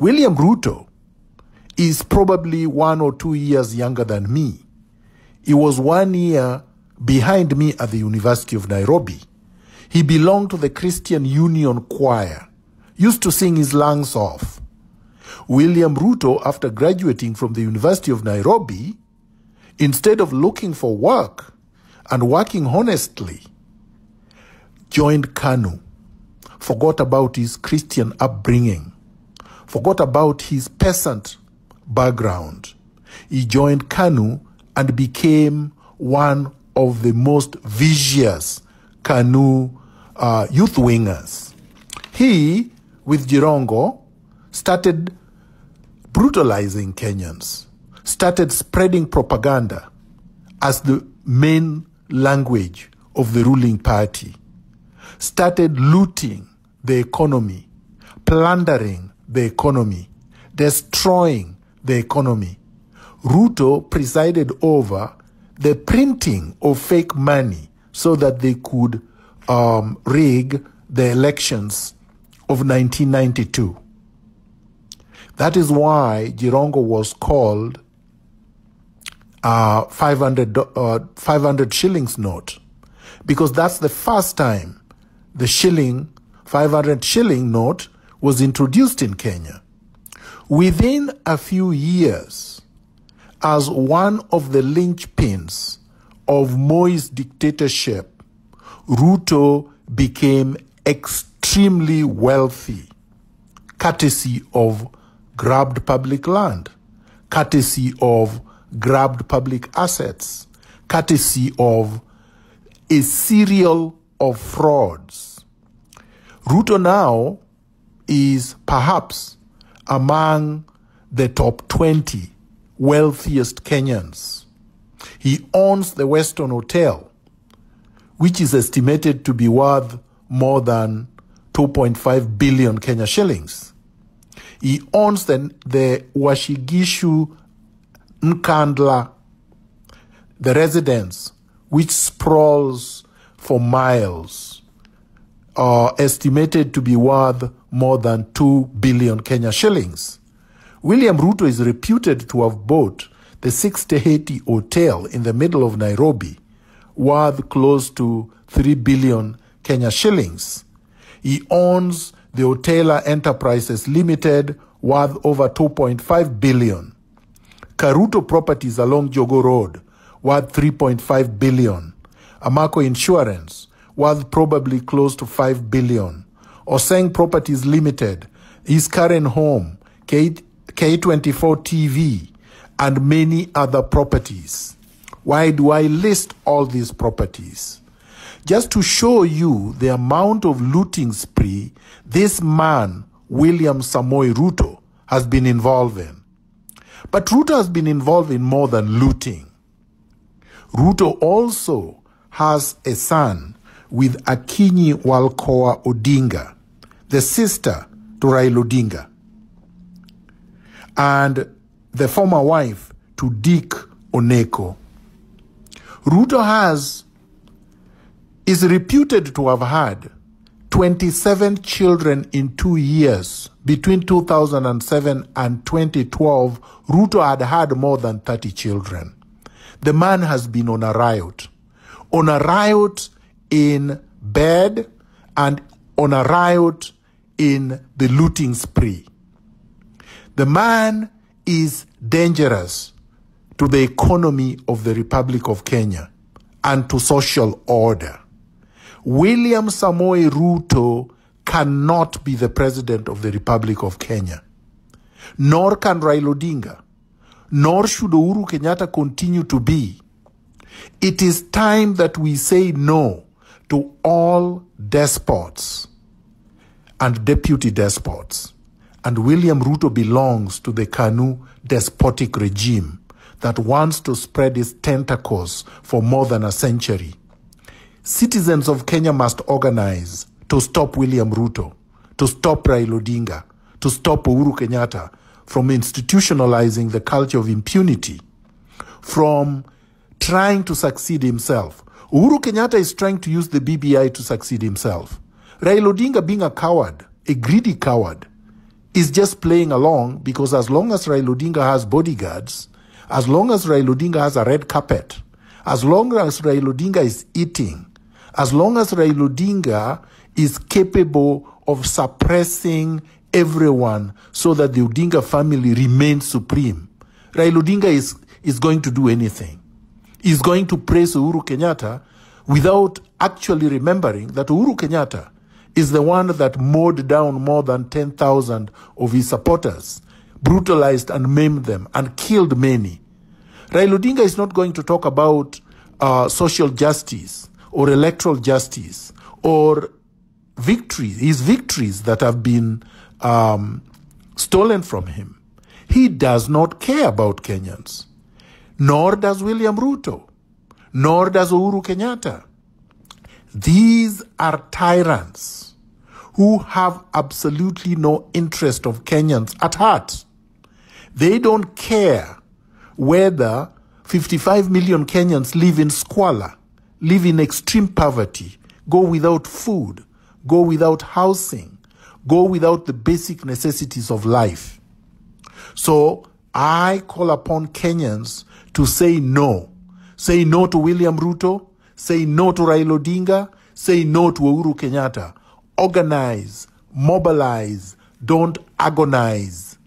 William Ruto is probably one or two years younger than me. He was one year behind me at the University of Nairobi. He belonged to the Christian Union Choir, used to sing his lungs off. William Ruto, after graduating from the University of Nairobi, instead of looking for work and working honestly, joined KANU, forgot about his Christian upbringing, forgot about his peasant background. He joined KANU and became one of the most vicious KANU uh, youth wingers. He, with Jirongo, started brutalizing Kenyans, started spreading propaganda as the main language of the ruling party, started looting the economy, plundering the economy, destroying the economy. Ruto presided over the printing of fake money so that they could um, rig the elections of 1992. That is why Jirongo was called uh, 500, uh, 500 shillings note, because that's the first time the shilling, 500 shilling note was introduced in Kenya. Within a few years, as one of the linchpins of Moi's dictatorship, Ruto became extremely wealthy, courtesy of grabbed public land, courtesy of grabbed public assets, courtesy of a serial of frauds. Ruto now is perhaps among the top 20 wealthiest Kenyans. He owns the Weston Hotel, which is estimated to be worth more than 2.5 billion Kenya shillings. He owns the, the Uasin Gishu Nkandla, the residence, which sprawls for miles, are estimated to be worth more than 2 billion Kenya shillings. William Ruto is reputed to have bought the 60 Hotel in the middle of Nairobi, worth close to 3 billion Kenya shillings. He owns the Hotela Enterprises Limited, worth over 2.5 billion. Karuto Properties along Jogoo Road, worth 3.5 billion. Amaco Insurance, worth probably close to 5 billion. Oseng Properties Limited, his current home, K- K24 TV, and many other properties. Why do I list all these properties? Just to show you the amount of looting spree this man, William Samoei Ruto, has been involved in. But Ruto has been involved in more than looting. Ruto also has a son with Akinyi Walkoa Odinga, the sister to Raila Odinga, and the former wife to Dick Oneko. Ruto has is reputed to have had 27 children in two years. Between 2007 and 2012, Ruto had had more than 30 children. The man has been on a riot. On a riot in bed and on a riot in the looting spree. The man is dangerous to the economy of the Republic of Kenya and to social order. William Samoei Ruto cannot be the president of the Republic of Kenya, nor can Raila Odinga, nor should Uhuru Kenyatta continue to be. It is time that we say no to all despots and deputy despots. And William Ruto belongs to the KANU despotic regime that wants to spread its tentacles for more than a century. Citizens of Kenya must organize to stop William Ruto, to stop Raila Odinga, to stop Uhuru Kenyatta from institutionalizing the culture of impunity, from trying to succeed himself. Uhuru Kenyatta is trying to use the BBI to succeed himself. Raila Odinga being a coward, a greedy coward, is just playing along because as long as Raila Odinga has bodyguards, as long as Raila Odinga has a red carpet, as long as Raila Odinga is eating, as long as Raila Odinga is capable of suppressing everyone so that the Odinga family remains supreme, Raila Odinga is, is going to do anything. He's going to praise Uhuru Kenyatta without actually remembering that Uhuru Kenyatta is the one that mowed down more than 10,000 of his supporters, brutalized and maimed them, and killed many. Raila Odinga is not going to talk about uh, social justice or electoral justice or victories, his victories that have been um, stolen from him. He does not care about Kenyans, nor does William Ruto, nor does Uhuru Kenyatta. These are tyrants who have absolutely no interest of Kenyans at heart. They don't care whether 55 million Kenyans live in squalor, live in extreme poverty, go without food, go without housing, go without the basic necessities of life. So I call upon Kenyans to say no. Say no to William Ruto, say no to Raila Odinga, say no to Uhuru Kenyatta. Organize, mobilize, don't agonize.